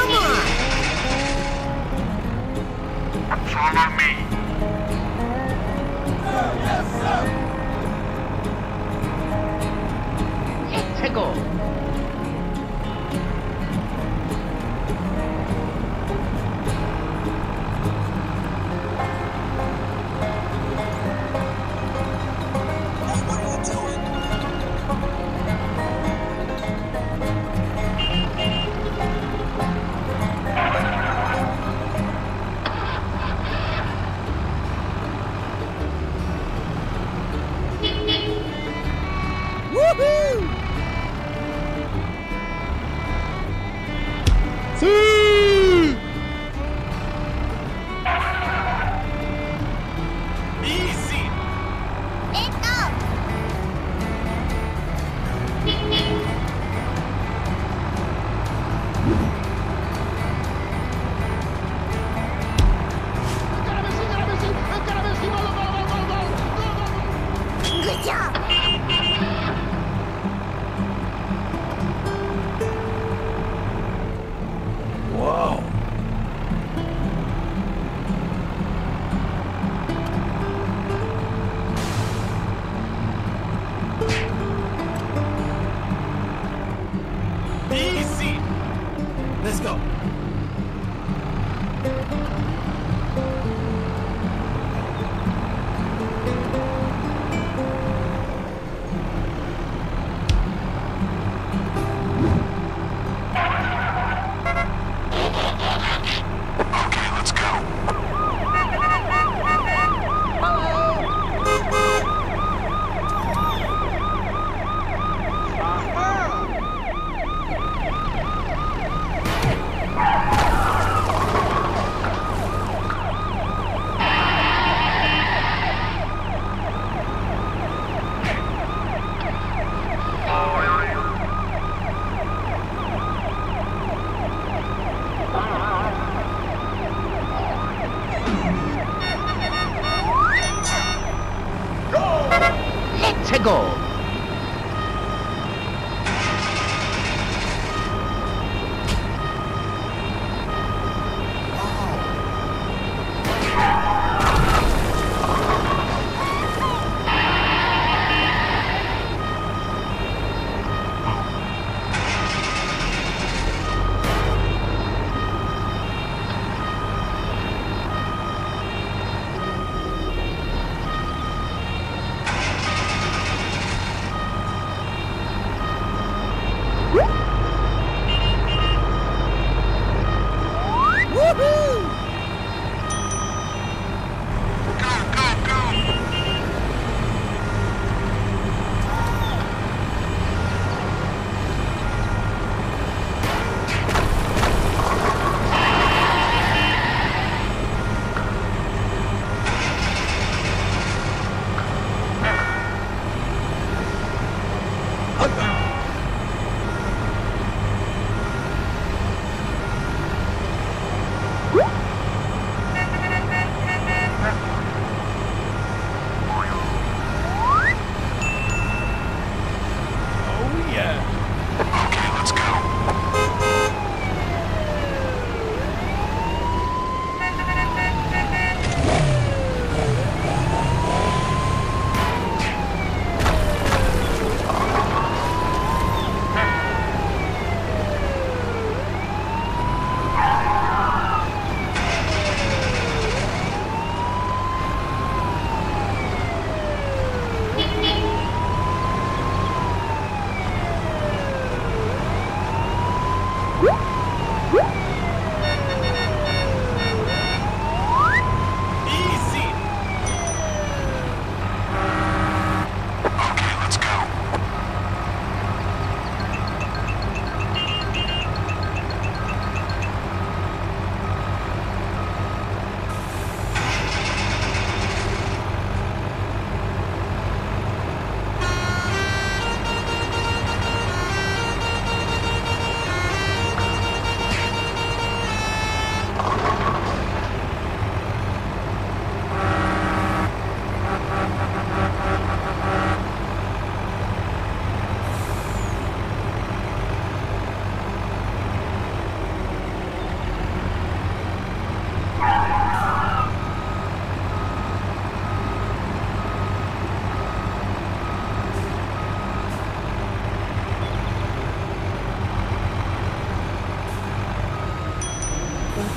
Come on!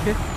Okay.